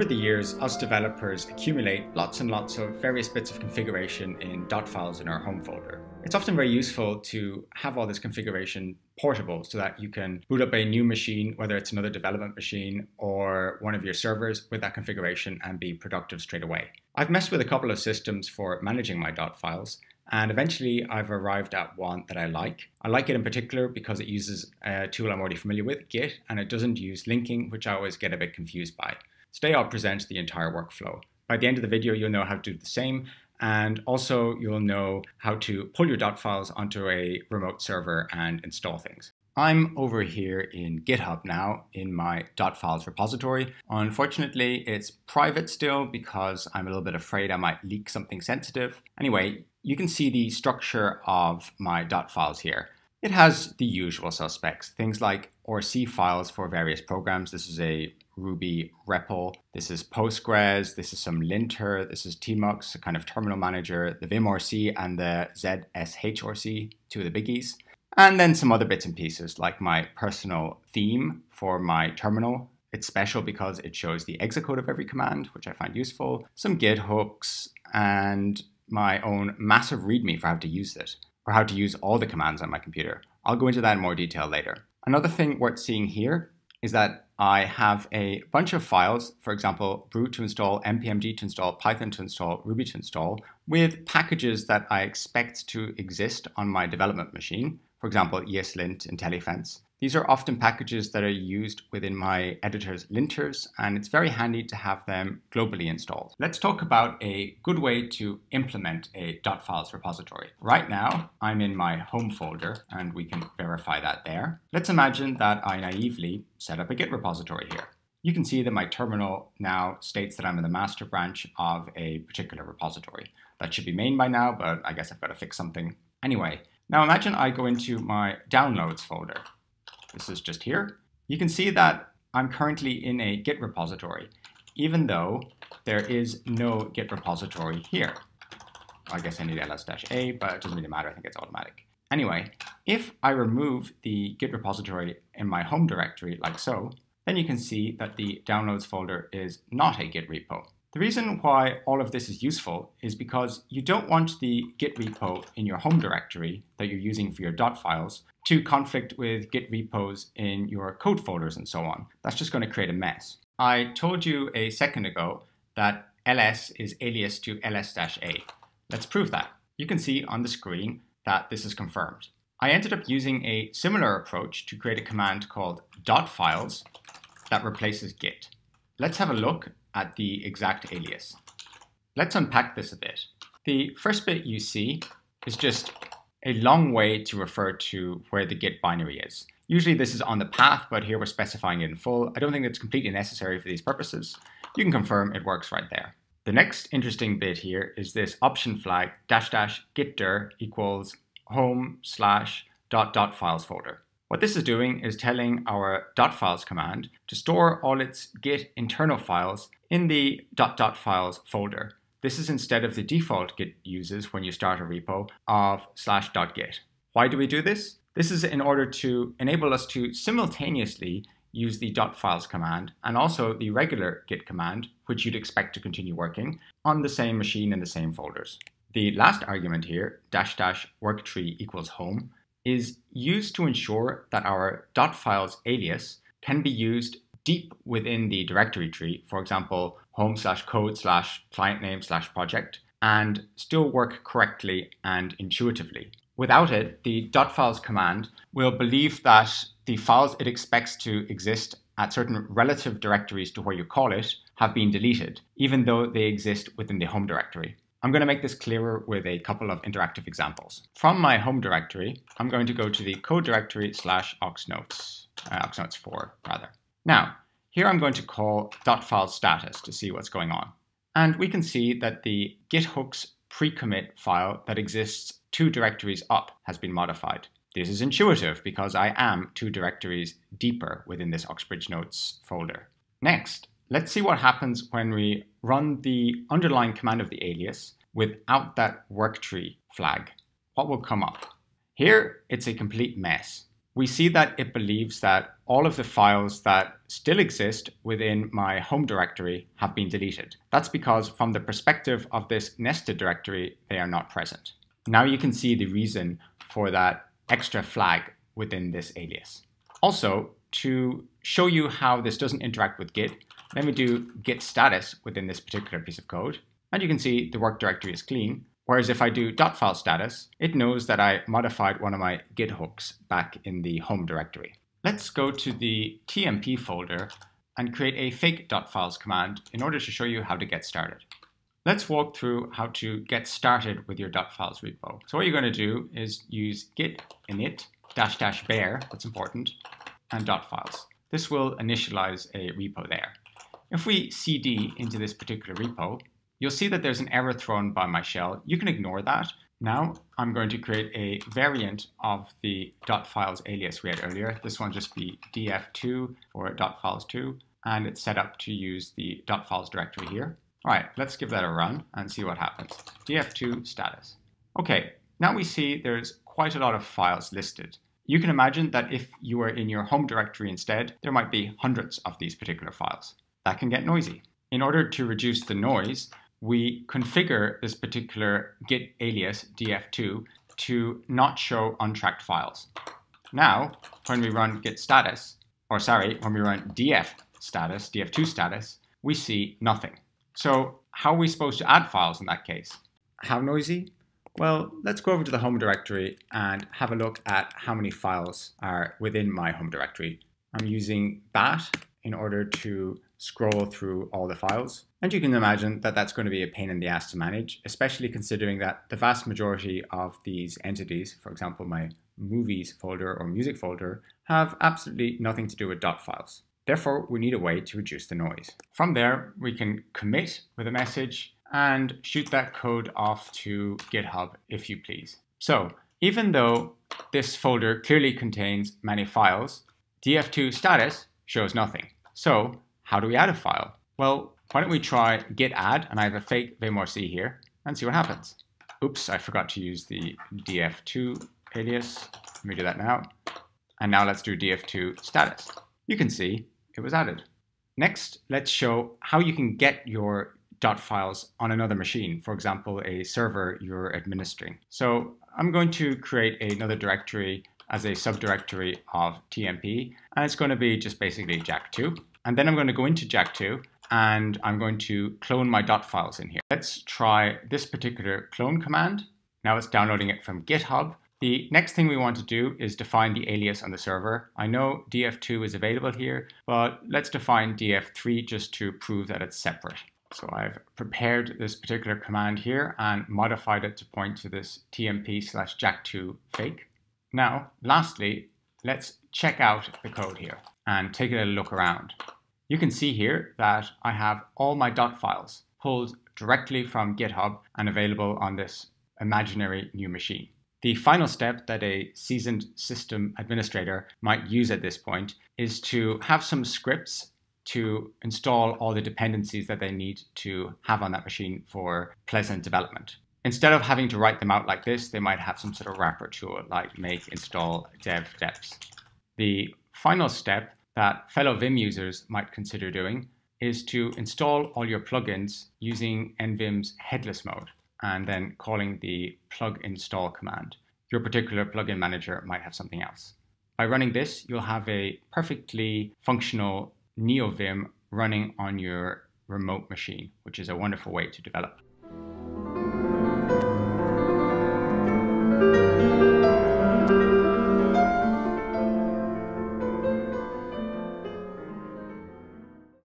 Over the years, us developers accumulate lots and lots of various bits of configuration in dot files in our home folder. It's often very useful to have all this configuration portable so that you can boot up a new machine, whether it's another development machine or one of your servers with that configuration and be productive straight away. I've messed with a couple of systems for managing my dot files and eventually I've arrived at one that I like. I like it in particular because it uses a tool I'm already familiar with, Git, and it doesn't use linking, which I always get a bit confused by. Today I'll present the entire workflow. By the end of the video, you'll know how to do the same, and also you'll know how to pull your dot files onto a remote server and install things. I'm over here in GitHub now in my dot files repository. Unfortunately, it's private still because I'm a little bit afraid I might leak something sensitive. Anyway, you can see the structure of my dot files here. It has the usual suspects, things like ORC files for various programs. This is a Ruby REPL. This is Postgres. This is some linter. This is Tmux, a kind of terminal manager, the vimrc and the ZSHRC, two of the biggies. And then some other bits and pieces like my personal theme for my terminal. It's special because it shows the exit code of every command, which I find useful. Some Git hooks and my own massive README for how to use it, or how to use all the commands on my computer. I'll go into that in more detail later. Another thing worth seeing here is that I have a bunch of files, for example, brew to install, npmd to install, python to install, ruby to install, with packages that I expect to exist on my development machine, for example, ESLint, Intelephense. These are often packages that are used within my editor's linters, and it's very handy to have them globally installed. Let's talk about a good way to implement a .files repository. Right now, I'm in my home folder, and we can verify that there. Let's imagine that I naively set up a Git repository here. You can see that my terminal now states that I'm in the master branch of a particular repository. That should be main by now, but I guess I've got to fix something. Anyway, now imagine I go into my downloads folder. This is just here. You can see that I'm currently in a Git repository, even though there is no Git repository here. I guess I need ls-a, but it doesn't really matter. I think it's automatic. Anyway, if I remove the Git repository in my home directory like so, then you can see that the downloads folder is not a Git repo. The reason why all of this is useful is because you don't want the Git repo in your home directory that you're using for your dot files to conflict with Git repos in your code folders and so on. That's just going to create a mess. I told you a second ago that ls is alias to ls-a. Let's prove that. You can see on the screen that this is confirmed. I ended up using a similar approach to create a command called dot files that replaces git. Let's have a look at the exact alias. Let's unpack this a bit. The first bit you see is just a long way to refer to where the git binary is. Usually this is on the path, but here we're specifying it in full. I don't think it's completely necessary for these purposes. You can confirm it works right there. The next interesting bit here is this option flag dash dash gitdir equals home slash dot dot files folder. What this is doing is telling our dot files command to store all its git internal files in the files folder. This is instead of the default Git uses when you start a repo of slash git. Why do we do this? This is in order to enable us to simultaneously use the dot files command and also the regular git command, which you'd expect to continue working, on the same machine in the same folders. The last argument here, dash dash worktree equals home, is used to ensure that our dot files alias can be used deep within the directory tree, for example, home slash code slash client name slash project, and still work correctly and intuitively. Without it, the dot .files command will believe that the files it expects to exist at certain relative directories to where you call it have been deleted, even though they exist within the home directory. I'm going to make this clearer with a couple of interactive examples. From my home directory, I'm going to go to the code directory slash oxnotes, uh, oxnotes 4 rather. Now, here I'm going to call .file status to see what's going on. And we can see that the githooks pre-commit file that exists two directories up has been modified. This is intuitive because I am two directories deeper within this Oxbridge Notes folder. Next, let's see what happens when we run the underlying command of the alias without that worktree flag. What will come up? Here, it's a complete mess. we see that it believes that all of the files that still exist within my home directory have been deleted. That's because from the perspective of this nested directory, they are not present. Now you can see the reason for that extra flag within this alias. Also, to show you how this doesn't interact with Git, let me do git status within this particular piece of code. And you can see the work directory is clean. Whereas if I do .file status, it knows that I modified one of my git hooks back in the home directory. Let's go to the tmp folder and create a fake .files command in order to show you how to get started. Let's walk through how to get started with your .files repo. So what you're going to do is use git init dash dash bare, that's important, and dot .files. This will initialize a repo there. If we cd into this particular repo, you'll see that there's an error thrown by my shell. You can ignore that. Now I'm going to create a variant of the dot .files alias we had earlier. This one just be df2 or dot .files2, and it's set up to use the dot .files directory here. All right, let's give that a run and see what happens. df2 status. Okay, now we see there's quite a lot of files listed. You can imagine that if you were in your home directory instead, there might be hundreds of these particular files that can get noisy. In order to reduce the noise, we configure this particular git alias df2 to not show untracked files. Now, when we run git status, or sorry, when we run df status, df2 status, we see nothing. So how are we supposed to add files in that case? How noisy? Well, let's go over to the home directory and have a look at how many files are within my home directory. I'm using bat in order to scroll through all the files. And you can imagine that that's going to be a pain in the ass to manage, especially considering that the vast majority of these entities, for example, my movies folder or music folder, have absolutely nothing to do with dot files. Therefore, we need a way to reduce the noise. From there, we can commit with a message and shoot that code off to GitHub if you please. So even though this folder clearly contains many files, df2 status shows nothing. So how do we add a file? Well, why don't we try git add, and I have a fake vimrc here, and see what happens. Oops, I forgot to use the df2 alias. Let me do that now. And now let's do df2 status. You can see it was added. Next, let's show how you can get your dot files on another machine, for example, a server you're administering. So I'm going to create another directory as a subdirectory of tmp, and it's going to be just basically jack2. And then I'm going to go into jack2 and I'm going to clone my dot files in here. Let's try this particular clone command. Now it's downloading it from GitHub. The next thing we want to do is define the alias on the server. I know df2 is available here, but let's define df3 just to prove that it's separate. So I've prepared this particular command here and modified it to point to this tmp slash jack2 fake. Now, lastly, let's check out the code here and take a look around. You can see here that I have all my dot files pulled directly from GitHub and available on this imaginary new machine. The final step that a seasoned system administrator might use at this point is to have some scripts to install all the dependencies that they need to have on that machine for pleasant development. Instead of having to write them out like this, they might have some sort of wrapper tool like make install dev deps. The final step that fellow Vim users might consider doing is to install all your plugins using NVim's headless mode and then calling the plug install command. Your particular plugin manager might have something else. By running this, you'll have a perfectly functional NeoVim running on your remote machine, which is a wonderful way to develop.